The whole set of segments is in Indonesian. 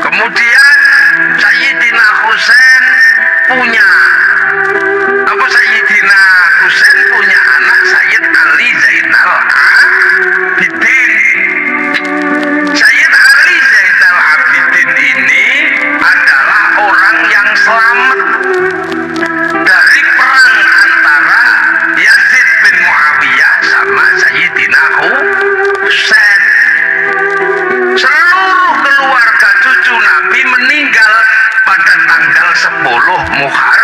Kemudian Sayyidina Husain punya apa Sayyidina Husain punya anak Sayyid Ali Zainal Abidin. Sayyid Ali Zainal Abidin ini adalah orang yang selamat Nabi meninggal pada tanggal 10 Muhar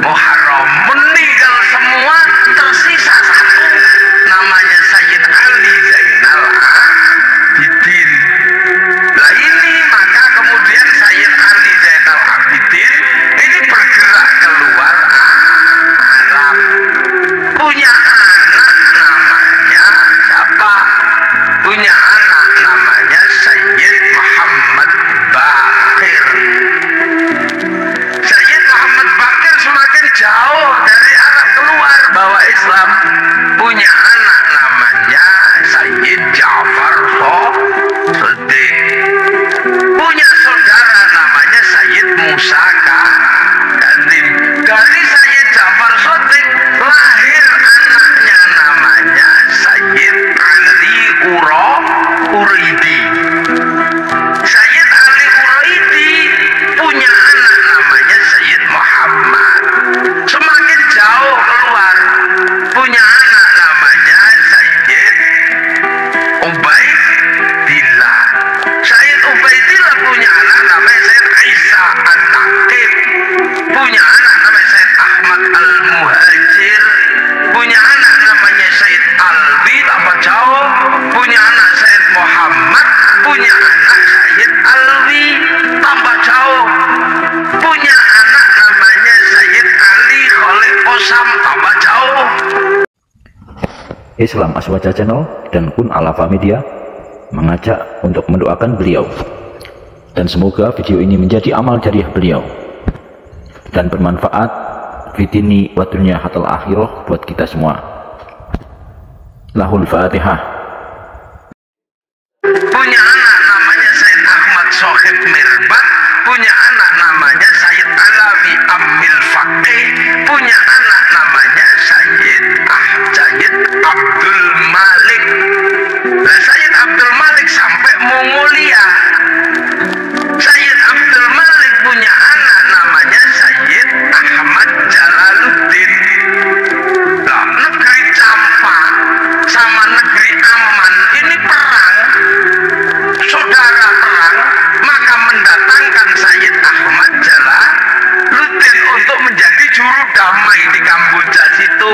Muharram. Uraidi. Sayyid Ali Uraidi punya anak namanya Sayyid Muhammad. Semakin jauh keluar punya Islam Aswaja Channel dan Kun Alafa Media mengajak untuk mendoakan beliau. Dan semoga video ini menjadi amal jariah beliau dan bermanfaat fitini wa dunya hatal akhirah buat kita semua. Lahul fatihah. Punya anak namanya Said Ahmad Sohib Mirbat punya anak namanya Sayyid Alawi Amil Faqih punya anak namanya Sayyid Ah Sayyid Abdul untuk menjadi juru damai di Kamboja situ.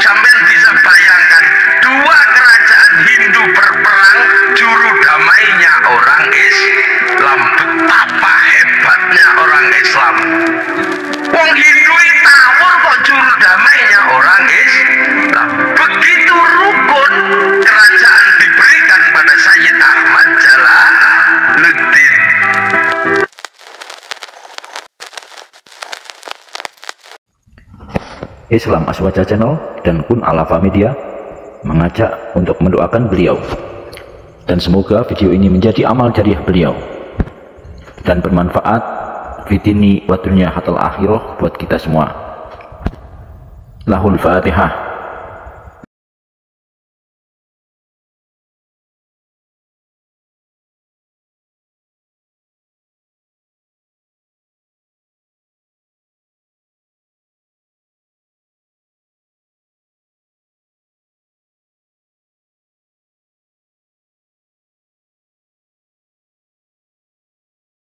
Sampai bisa bayangkan dua kerajaan Hindu Islam Aswaja Channel dan Kun Alafa Media mengajak untuk mendoakan beliau. Dan semoga video ini menjadi amal jariah beliau dan bermanfaat. Fitini wa hatal akhirah buat kita semua. Lahul fatihah